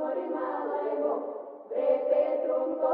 mori malajmo, bre Petrunko